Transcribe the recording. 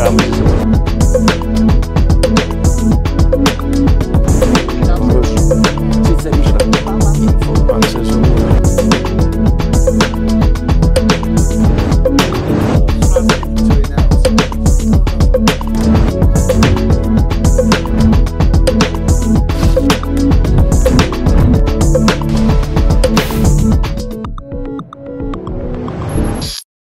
Amen.